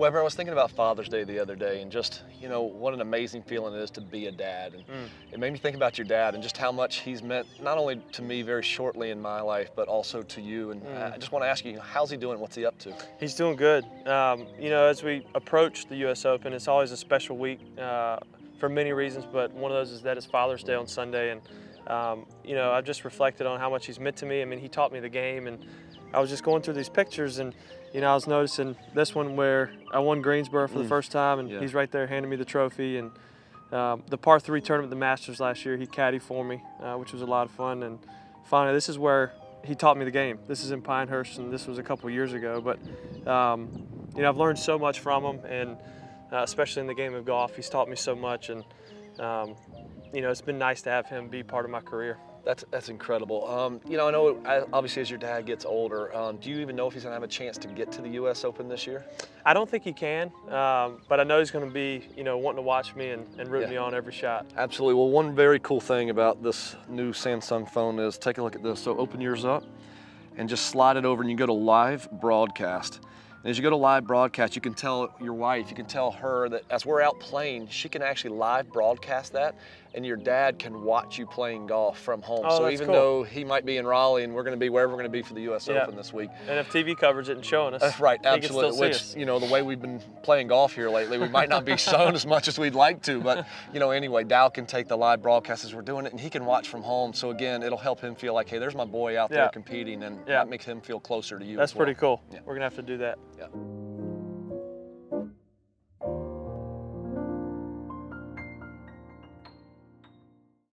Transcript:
Weber, I was thinking about Father's Day the other day and just, you know, what an amazing feeling it is to be a dad. And Mm. it made me think about your dad and just how much he's meant not only to me very shortly in my life, but also to you. And Mm. I just want to ask you, how's he doing? What's he up to? He's doing good. Um, you know, as we approach the U.S. Open, it's always a special week uh, for many reasons, but one of those is that it's Father's Day on Sunday. And, um, you know, I've just reflected on how much he's meant to me. I mean, he taught me the game, and I was just going through these pictures, and, you know, I was noticing this one where I won Greensboro for the Mm. first time, and Yeah. he's right there handing me the trophy. And um, the par three tournament, the Masters last year, he caddied for me, uh, which was a lot of fun. And finally, this is where he taught me the game. This is in Pinehurst, and this was a couple years ago. But um, you know, I've learned so much from him, and uh, especially in the game of golf, he's taught me so much. And um, you know, it's been nice to have him be part of my career. That's that's incredible. Um, you know, I know I- obviously as your dad gets older, um, do you even know if he's gonna have a chance to get to the U.S. Open this year? I don't think he can, um, but I know he's going to be, you know, wanting to watch me and, and root Yeah. me on every shot. Absolutely. Well, one very cool thing about this new Samsung phone is take a look at this. So open yours up and just slide it over and you go to live broadcast. And as you go to live broadcast, you can tell your wife, you can tell her that as we're out playing, she can actually live broadcast that and your dad can watch you playing golf from home. Oh, so even cool. though he might be in Raleigh and we're going to be wherever we're going to be for the US Yeah. Open this week, And if TV coverage isn't showing us, that's right, he can still absolutely. Which us. you know, the way we've been playing golf here lately, we might not be shown as much as we'd like to. But you know, anyway, Dow can take the live broadcast as we're doing it, and he can watch from home. So again, it'll help him feel like, hey, there's my boy out there competing, and Yeah. that makes him feel closer to you. That's well. pretty cool. Yeah. We're going to have to do that. Yeah.